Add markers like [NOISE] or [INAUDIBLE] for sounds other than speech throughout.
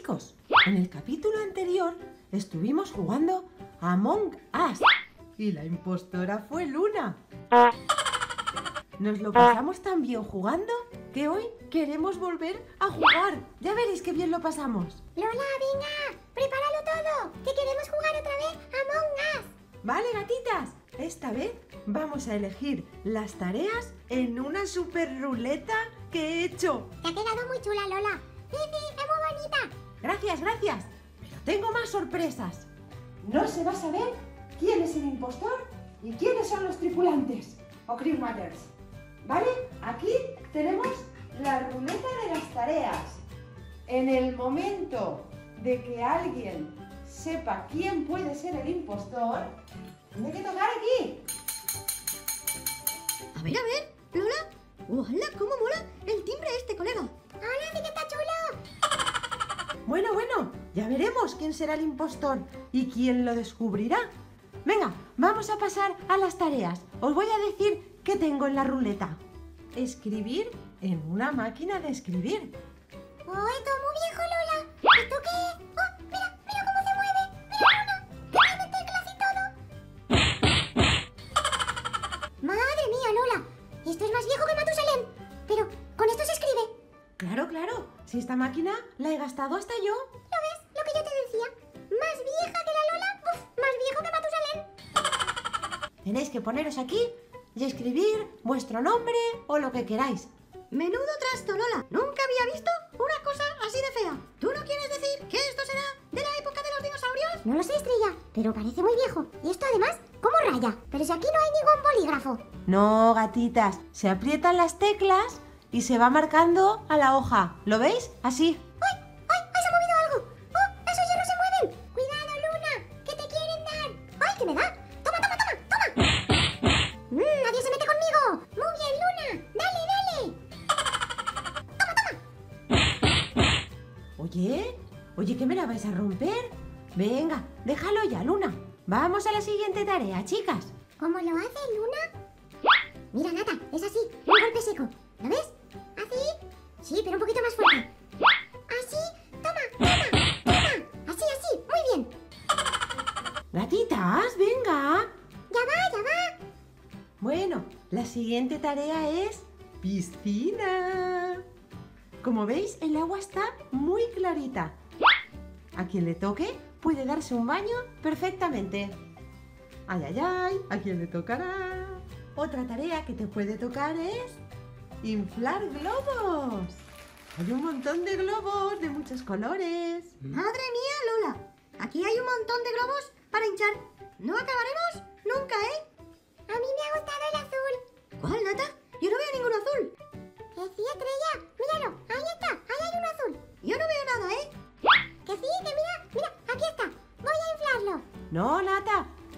chicos, en el capítulo anterior estuvimos jugando Among Us y la impostora fue Luna. Nos lo pasamos tan bien jugando que hoy queremos volver a jugar. Ya veréis qué bien lo pasamos. Lola, venga, prepáralo todo, que queremos jugar otra vez a Among Us. Vale, gatitas, esta vez vamos a elegir las tareas en una super ruleta que he hecho. Te ha quedado muy chula, Lola. Sí, sí, es muy bonita. Gracias, gracias. Pero tengo más sorpresas. No se va a saber quién es el impostor y quiénes son los tripulantes o crew matters. ¿Vale? Aquí tenemos la ruleta de las tareas. En el momento de que alguien sepa quién puede ser el impostor, tiene que tocar aquí. A ver, a ver, Lola. ¡Hola! ¿Cómo mola veremos quién será el impostor y quién lo descubrirá. Venga, vamos a pasar a las tareas. Os voy a decir qué tengo en la ruleta. Escribir en una máquina de escribir. Oh, esto es muy viejo, Lola. ¿Esto qué es? Oh, mira, mira cómo se mueve. Mira, Luna, que tiene teclas y todo. Madre mía, Lola. Esto es más viejo que Matusalén. Pero, ¿con esto se escribe? Claro, claro. Si esta máquina la he gastado hasta yo. Tenéis que poneros aquí y escribir vuestro nombre o lo que queráis. Menudo trasto, Lola. Nunca había visto una cosa así de fea. ¿Tú no quieres decir que esto será de la época de los dinosaurios? No lo sé, Estrella, pero parece muy viejo. Y esto además, ¿cómo raya? Pero si aquí no hay ningún bolígrafo. No, gatitas. Se aprietan las teclas y se va marcando a la hoja. ¿Lo veis? Así. La vais a romper? Venga, déjalo ya, Luna. Vamos a la siguiente tarea, chicas. ¿Cómo lo hace, Luna? Mira, Nata, es así, un golpe seco. ¿Lo ves? ¿Así? Sí, pero un poquito más fuerte. Así, toma, toma, toma. Así, así, muy bien. Gatitas, venga. Ya va, ya va. Bueno, la siguiente tarea es piscina. Como veis, el agua está muy clarita. A quien le toque puede darse un baño perfectamente. Ay, ay, ay, a quien le tocará. Otra tarea que te puede tocar es inflar globos. Hay un montón de globos de muchos colores. Madre mía, Lola. Aquí hay un montón de globos para hinchar. No acabaremos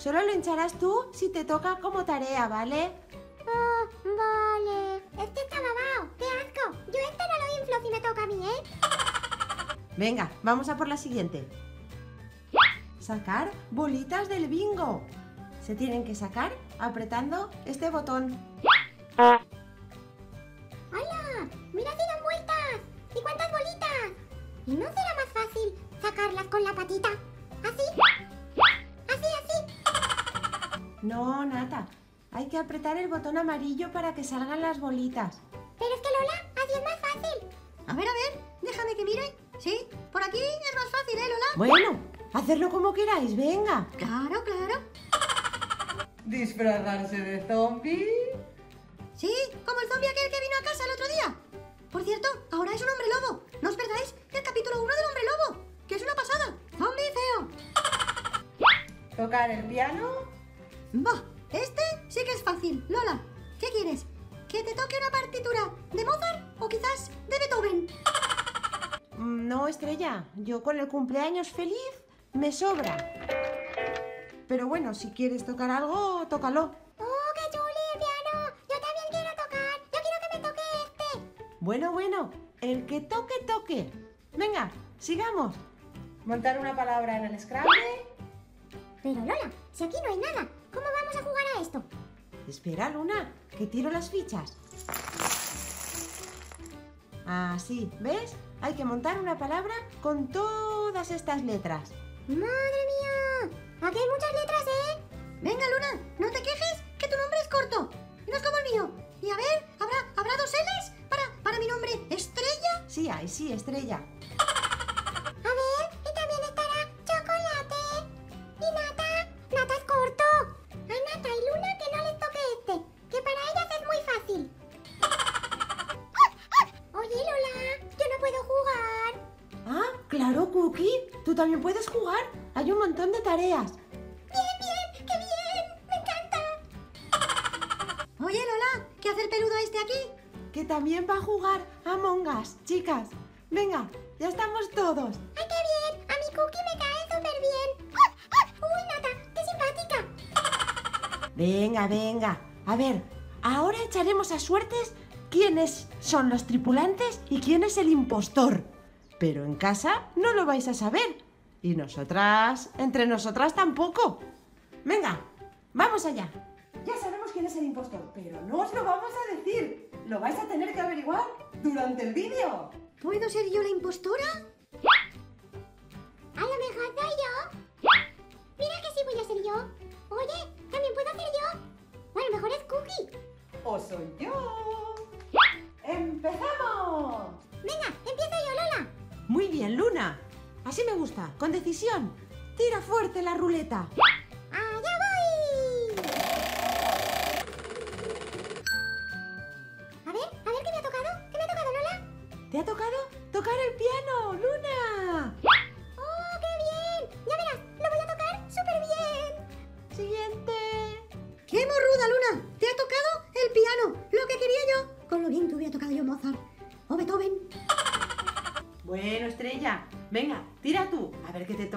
solo lo hincharás tú si te toca como tarea, ¿vale? Oh, vale. Este está babao. ¡Qué asco! Yo este no lo inflo si me toca a mí, ¿eh? [LAUGHS] Venga, vamos a por la siguiente. Sacar bolitas del bingo. Se tienen que sacar apretando este botón. No, Nata. Hay que apretar el botón amarillo para que salgan las bolitas. Pero es que Lola, así es más fácil. A ver, a ver, déjame que mire. Sí, por aquí es más fácil, ¿eh, Lola? Bueno, hacerlo como queráis, venga. Claro, claro. Disfrazarse de zombie. Sí, como el zombie aquel que vino a casa el otro día. Por cierto, ahora es un hombre lobo. ¿No os perdáis el capítulo 1 del hombre lobo? Que es una pasada. Zombie feo. Tocar el piano. Bah, este sí que es fácil. Lola, ¿qué quieres? ¿Que te toque una partitura de Mozart o quizás de Beethoven? Mm, No, estrella. Yo con el cumpleaños feliz me sobra. Pero bueno, si quieres tocar algo, tócalo. ¡Oh, qué chuli el piano! Yo también quiero tocar. Yo quiero que me toque este. Bueno, bueno, el que toque, toque. Venga, sigamos. Montar una palabra en el Scrabble. Pero Lola, si aquí no hay nada, ¿cómo vamos a jugar a esto? Espera, Luna, que tiro las fichas. Así, ¿ves? hay que montar una palabra con todas estas letras. ¡Madre mía! Aquí hay muchas letras, ¿eh? Venga, Luna, no te quejes, que tu nombre es corto. Y no es como el mío. Y a ver, ¿habrá, ¿habrá dos L's para, para mi nombre? ¿Estrella? Sí hay, sí, estrella. También puedes jugar. Hay un montón de tareas. Bien, bien, qué bien. Me encanta. [LAUGHS] Oye, Lola, ¿qué hace el peludo este aquí? Que también va a jugar a Among Us, chicas. Venga, ya estamos todos. ¡Ay, qué bien! A mi cookie me cae súper bien. ¡Uy, Nata! ¡Qué simpática! [LAUGHS] Venga, venga. A ver, ahora echaremos a suertes quiénes son los tripulantes y quién es el impostor. Pero en casa no lo vais a saber. Y nosotras, entre nosotras tampoco. Venga, vamos allá. Ya sabemos quién es el impostor, pero no os lo vamos a decir. Lo vais a tener que averiguar durante el vídeo. ¿Puedo ser yo la impostora? A lo mejor soy yo. Mira que sí voy a ser yo. Gusta, con decisión. Tira fuerte la ruleta. ¡Allá voy! A ver, a ver qué me ha tocado. ¿Qué me ha tocado, Lola? ¿Te ha tocado tocar el piano, Luna?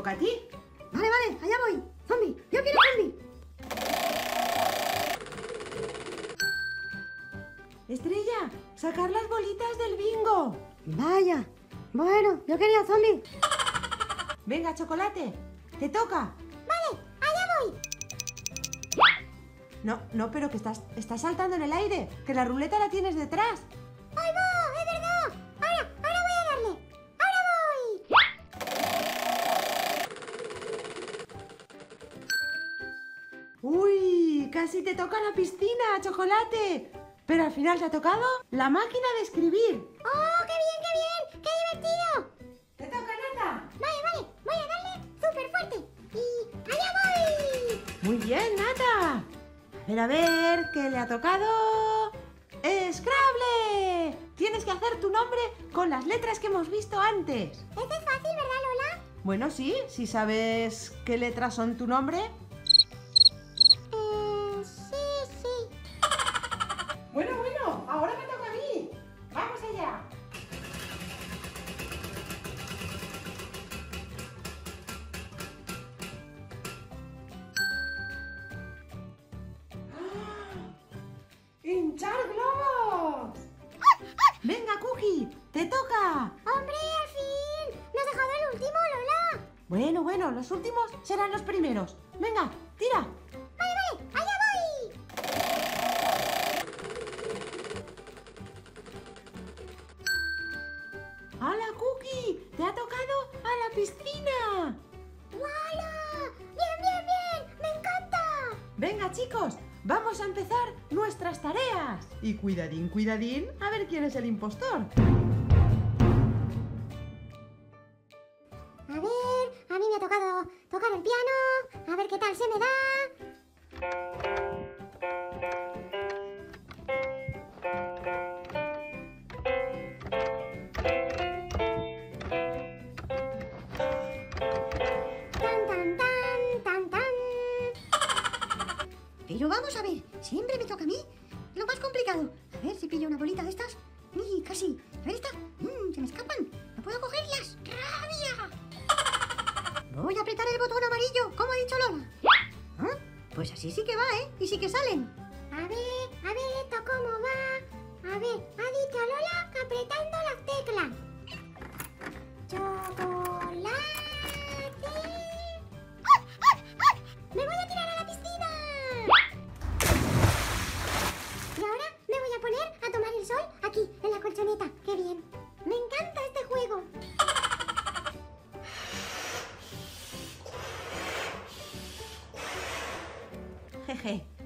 Toca a ti. Vale, vale, allá voy. Zombie, yo quiero zombie. Estrella, sacar las bolitas del bingo. Vaya. Bueno, yo quería zombie. Venga, chocolate, te toca. Vale, allá voy. No, no, pero que estás, estás saltando en el aire, que la ruleta la tienes detrás. ¡Ahí va! ¡Es verdad! Casi te toca la piscina, chocolate. Pero al final te ha tocado la máquina de escribir. ¡Oh, qué bien, qué bien! ¡Qué divertido! ¿Te toca nada? Vale, vale, voy a darle súper fuerte. Y allá voy. Muy bien, Nata. A ver, a ver, ¿qué le ha tocado? ¡Scrabble! Tienes que hacer tu nombre con las letras que hemos visto antes. Esto es fácil, ¿verdad, Lola? Bueno, sí, si sabes qué letras son tu nombre. Bueno, bueno, los últimos serán los primeros. Venga, tira. Vale, vale, allá voy. ¡Hala, Cookie! ¡Te ha tocado a la piscina! ¡Wala! ¡Bien, bien, bien! ¡Me encanta! Venga, chicos, vamos a empezar nuestras tareas. Y cuidadín, cuidadín, a ver quién es el impostor. Pues así sí que va, ¿eh? Y sí que salen. A ver, a ver esto cómo va. A ver, ha dicho Lola apretando las teclas. Chocolate. ¡Me voy a tirar a la piscina! Y ahora me voy a poner a tomar el sol aquí, en la colchoneta. ¡Qué bien!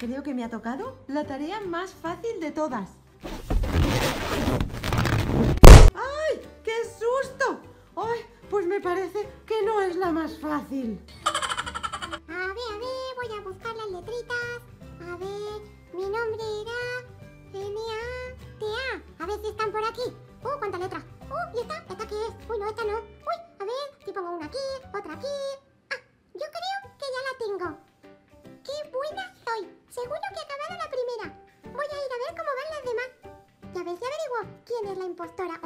Creo que me ha tocado la tarea más fácil de todas. ¡Ay! ¡Qué susto! ¡Ay! Pues me parece que no es la más fácil. A ver, a ver, voy a buscar las letritas. A ver, mi nombre era N-A-T-A. A ver si están por aquí. ¡Uh, cuántas letras! ¡Uh, y esta! ¿Esta qué es? Uy, no, esta no. Uy, a ver, si pongo una aquí, otra aquí. Ah, yo creo que ya la tengo. ¡Qué buena soy! Seguro que he acabado la primera. Voy a ir a ver cómo van las demás. Y a ver si averiguo quién es la impostora